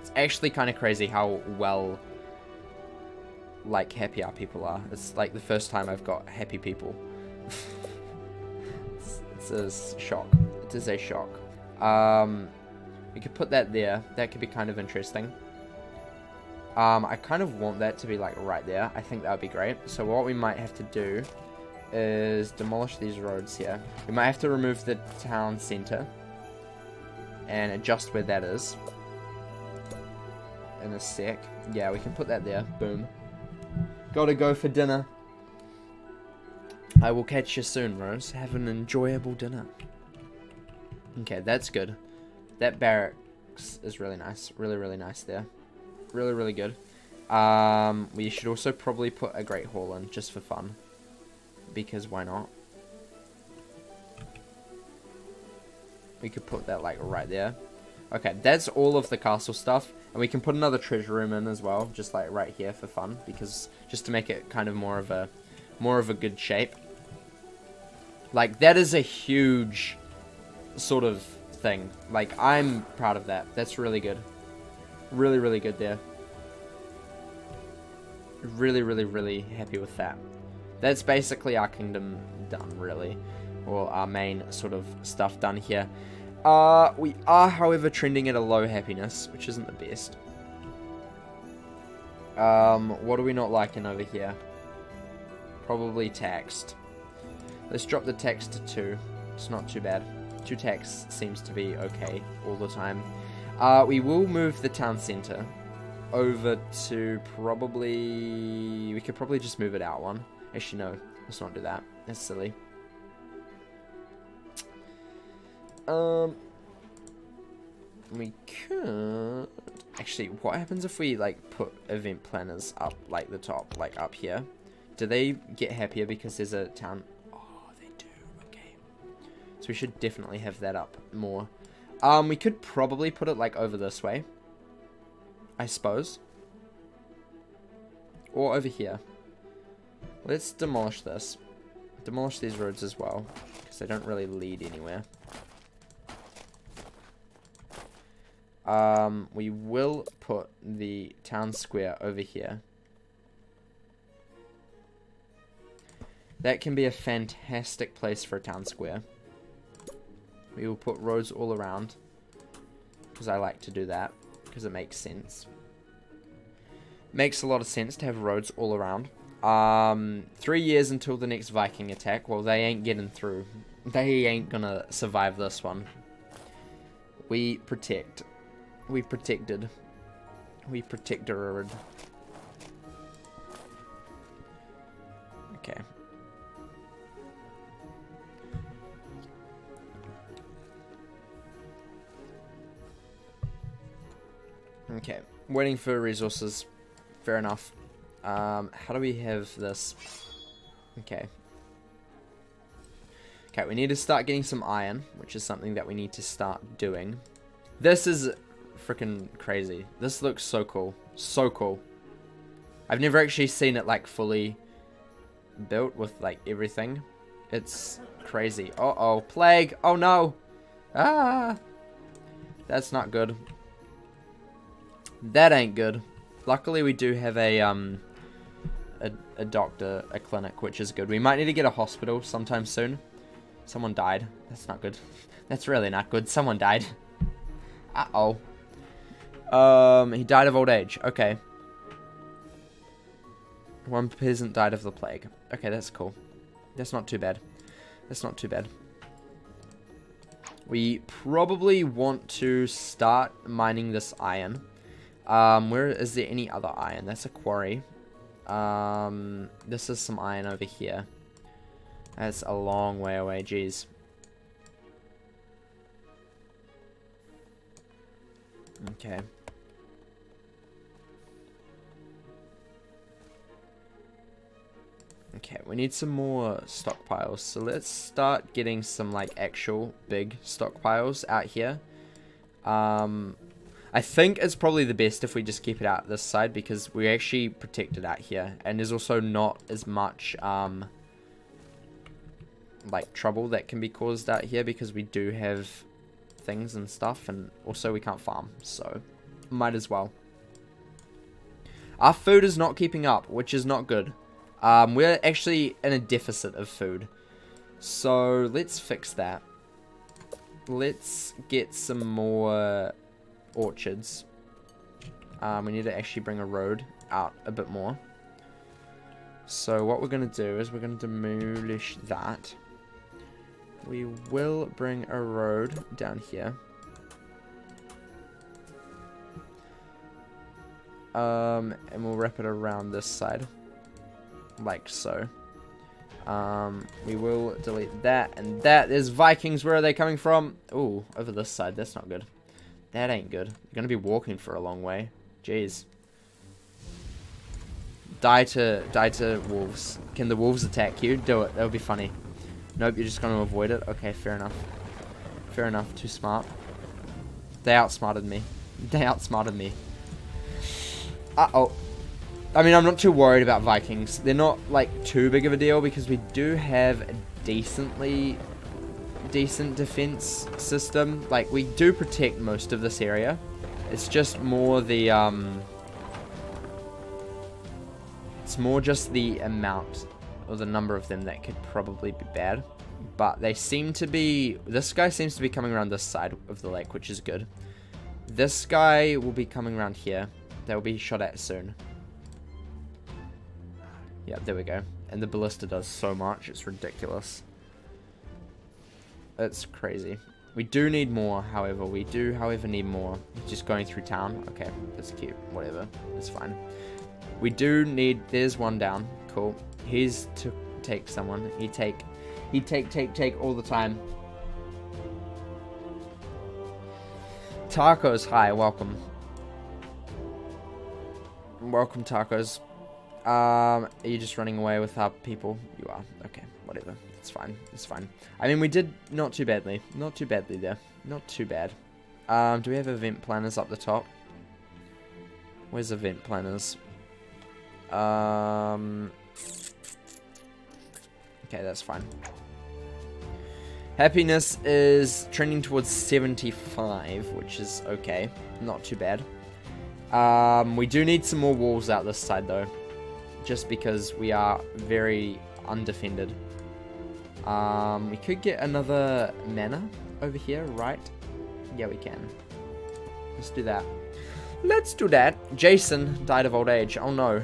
It's actually kind of crazy how well, like, happy our people are. It's like the first time I've got happy people. it's, it's a shock. It is a shock. Um, we could put that there. That could be kind of interesting. Um, I kind of want that to be like right there. I think that would be great. So what we might have to do is demolish these roads here. We might have to remove the town center and adjust where that is in a sec. Yeah, we can put that there. Boom. Gotta go for dinner. I will catch you soon, Rose. Have an enjoyable dinner. Okay, that's good. That barracks is really nice. Really, really nice there really, really good. Um, we should also probably put a Great Hall in, just for fun. Because why not? We could put that, like, right there. Okay, that's all of the castle stuff. And we can put another treasure room in as well, just, like, right here for fun. Because, just to make it kind of more of a, more of a good shape. Like, that is a huge sort of thing. Like, I'm proud of that. That's really good. Really, really good there. Really, really, really happy with that. That's basically our kingdom done, really. Or our main sort of stuff done here. Uh, we are, however, trending at a low happiness, which isn't the best. Um, what are we not liking over here? Probably taxed. Let's drop the tax to 2. It's not too bad. 2 tax seems to be okay all the time. Uh, we will move the town centre over to probably... We could probably just move it out one. Actually, no. Let's not do that. That's silly. Um, we could... Actually, what happens if we, like, put event planners up, like, the top, like, up here? Do they get happier because there's a town... Oh, they do. Okay. So we should definitely have that up more. Um, we could probably put it, like, over this way. I suppose. Or over here. Let's demolish this. Demolish these roads as well. Because they don't really lead anywhere. Um, we will put the town square over here. That can be a fantastic place for a town square. We will put roads all around. Because I like to do that. Because it makes sense. Makes a lot of sense to have roads all around. Um, three years until the next Viking attack. Well, they ain't getting through. They ain't gonna survive this one. We protect. We protected. We protected. Okay. Okay, waiting for resources. Fair enough. Um, how do we have this? Okay. Okay, we need to start getting some iron, which is something that we need to start doing. This is freaking crazy. This looks so cool. So cool. I've never actually seen it, like, fully built with, like, everything. It's crazy. Uh-oh. Plague. Oh, no. Ah. That's not good. That ain't good. Luckily, we do have a, um, a, a doctor, a clinic, which is good. We might need to get a hospital sometime soon. Someone died. That's not good. That's really not good. Someone died. Uh-oh. Um, he died of old age. Okay. One peasant died of the plague. Okay, that's cool. That's not too bad. That's not too bad. We probably want to start mining this iron. Um, where is there any other iron? That's a quarry. Um, this is some iron over here. That's a long way away, jeez. Okay. Okay, we need some more stockpiles. So let's start getting some like actual big stockpiles out here. Um, I think it's probably the best if we just keep it out this side because we're actually protected out here. And there's also not as much, um, like, trouble that can be caused out here because we do have things and stuff, and also we can't farm, so might as well. Our food is not keeping up, which is not good. Um, we're actually in a deficit of food. So let's fix that. Let's get some more orchards. Um, we need to actually bring a road out a bit more. So what we're going to do is we're going to demolish that. We will bring a road down here. Um, and we'll wrap it around this side. Like so. Um, we will delete that and that. There's Vikings. Where are they coming from? Oh, over this side. That's not good. That ain't good. You're going to be walking for a long way. Jeez. Die to, die to wolves. Can the wolves attack you? Do it. That would be funny. Nope, you're just going to avoid it. Okay, fair enough. Fair enough. Too smart. They outsmarted me. They outsmarted me. Uh-oh. I mean, I'm not too worried about Vikings. They're not, like, too big of a deal because we do have a decently decent defense system. Like, we do protect most of this area. It's just more the, um... It's more just the amount or the number of them that could probably be bad. But they seem to be... This guy seems to be coming around this side of the lake, which is good. This guy will be coming around here. They'll be shot at soon. Yeah, there we go. And the ballista does so much, it's ridiculous. It's crazy. We do need more, however. We do, however, need more. Just going through town. Okay, that's cute. Whatever. It's fine. We do need... There's one down. Cool. He's to take someone. He take... He take, take, take all the time. Tacos, hi, welcome. Welcome, tacos. Um, are you just running away with our people? You are. Okay, whatever. It's fine. It's fine. I mean, we did not too badly. Not too badly there. Not too bad. Um, do we have event planners up the top? Where's event planners? Um, okay, that's fine. Happiness is trending towards 75, which is okay. Not too bad. Um, we do need some more walls out this side, though. Just because we are very undefended. Um, we could get another mana over here, right? Yeah, we can. Let's do that. Let's do that. Jason died of old age. Oh, no.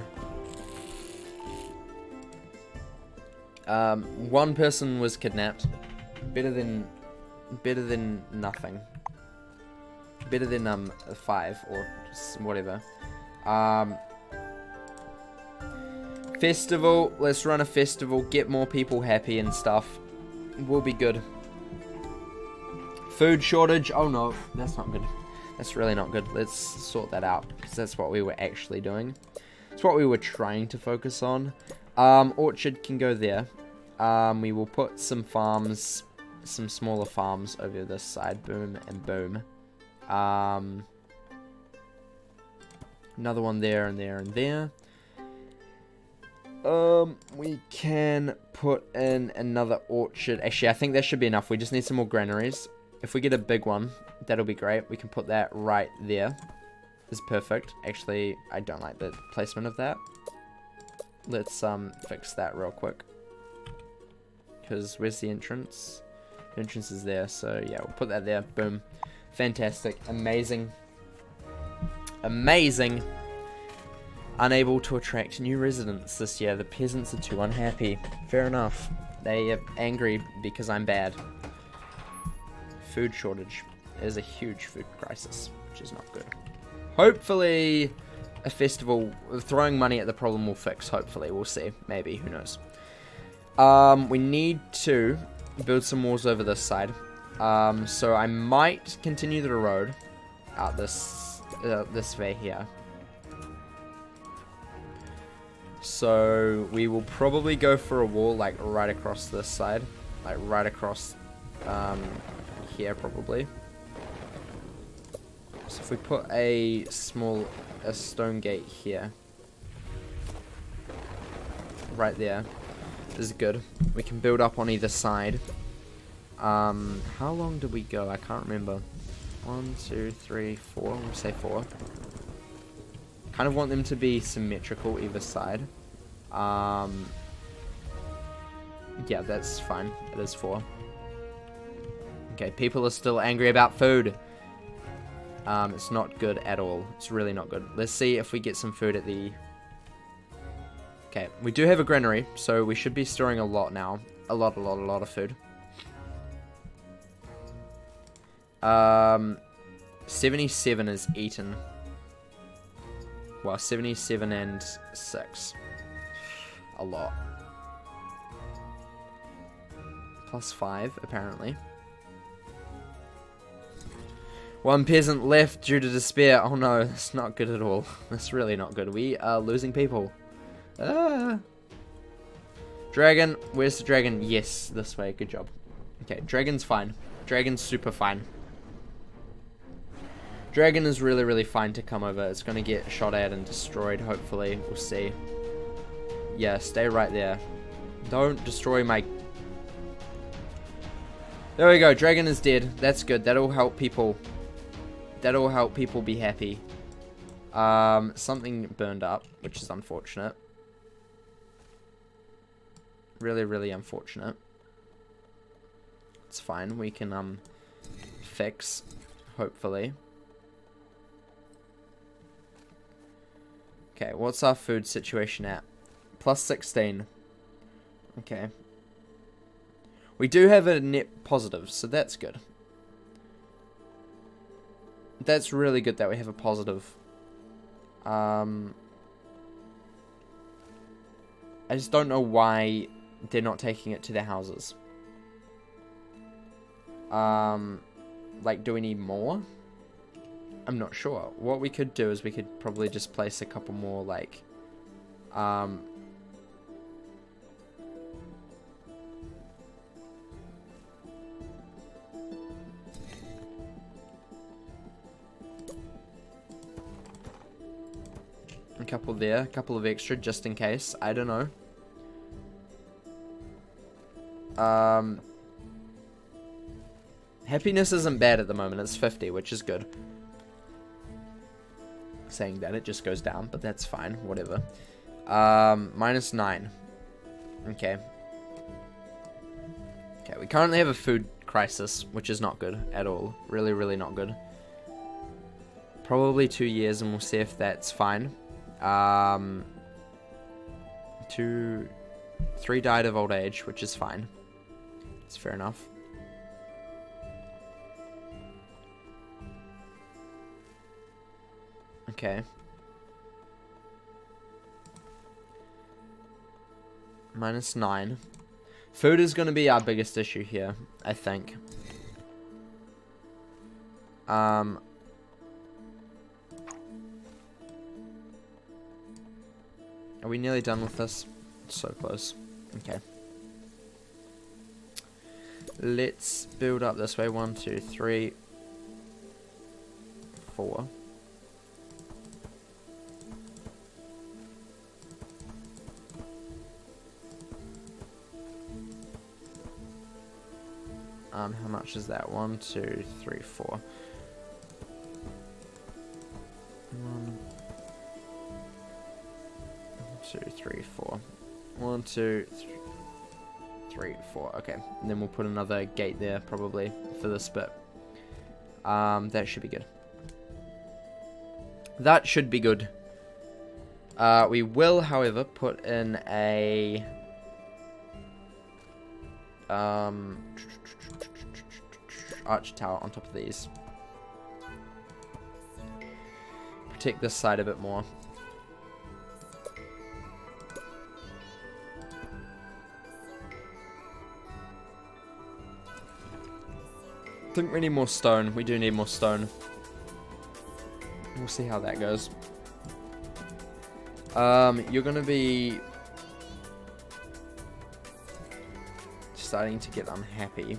Um, one person was kidnapped. Better than... Better than nothing. Better than, um, five or whatever. Um, festival. Let's run a festival. Get more people happy and stuff. We'll be good. Food shortage. Oh no, that's not good. That's really not good. Let's sort that out. Because that's what we were actually doing. It's what we were trying to focus on. Um, orchard can go there. Um, we will put some farms, some smaller farms over this side. Boom and boom. Um, Another one there and there and there. Um, we can put in another orchard. Actually, I think that should be enough. We just need some more granaries. If we get a big one, that'll be great. We can put that right there. Is perfect. Actually, I don't like the placement of that. Let's um fix that real quick. Because where's the entrance? The entrance is there, so yeah, we'll put that there. Boom. Fantastic. Amazing. Amazing. Unable to attract new residents this year. The peasants are too unhappy. Fair enough. They are angry because I'm bad. Food shortage. There's a huge food crisis, which is not good. Hopefully, a festival, throwing money at the problem will fix. Hopefully, we'll see. Maybe, who knows. Um, we need to build some walls over this side. Um, so I might continue the road out this uh, this way here. So we will probably go for a wall like right across this side. Like right across um, here probably. So if we put a small a stone gate here. Right there. This is good. We can build up on either side. Um, how long did we go? I can't remember. One, two, three, four. We'll say four. Kind of want them to be symmetrical either side. Um, yeah, that's fine. It is four. Okay, people are still angry about food. Um, it's not good at all. It's really not good. Let's see if we get some food at the... Okay, we do have a granary, so we should be storing a lot now. A lot, a lot, a lot of food. Um, 77 is eaten. Well, 77 and 6. A lot. Plus 5, apparently. One peasant left due to despair. Oh no, that's not good at all. That's really not good. We are losing people. Ah. Dragon, where's the dragon? Yes, this way. Good job. Okay, dragon's fine. Dragon's super fine. Dragon is really, really fine to come over. It's going to get shot at and destroyed, hopefully. We'll see. Yeah, stay right there. Don't destroy my... There we go. Dragon is dead. That's good. That'll help people. That'll help people be happy. Um, something burned up, which is unfortunate. Really, really unfortunate. It's fine. We can, um, fix, hopefully. Okay, what's our food situation at? Plus 16. Okay. We do have a net positive, so that's good. That's really good that we have a positive. Um, I just don't know why they're not taking it to their houses. Um, like, do we need more? I'm not sure. What we could do is we could probably just place a couple more, like, um, a couple there, a couple of extra just in case. I don't know. Um, happiness isn't bad at the moment. It's 50, which is good saying that. It just goes down, but that's fine. Whatever. Um, minus 9. Okay. Okay, we currently have a food crisis, which is not good at all. Really, really not good. Probably two years, and we'll see if that's fine. Um, two, three died of old age, which is fine. It's fair enough. Okay. Minus 9. Food is going to be our biggest issue here, I think. Um... Are we nearly done with this? So close. Okay. Let's build up this way. One, two, three, four. Um, how much is that? One, two, three, four. One, two, three, four. One, two, three, three, four. Okay, and then we'll put another gate there probably for this bit. Um, that should be good. That should be good. Uh, we will, however, put in a um archer tower on top of these. Protect this side a bit more. I think we need more stone. We do need more stone. We'll see how that goes. Um, you're going to be starting to get unhappy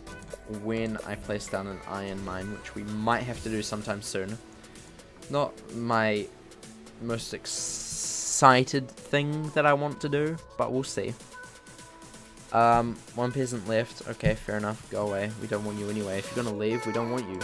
when I place down an iron mine, which we might have to do sometime soon. Not my most excited thing that I want to do, but we'll see. Um, one peasant left. Okay, fair enough. Go away. We don't want you anyway. If you're gonna leave, we don't want you.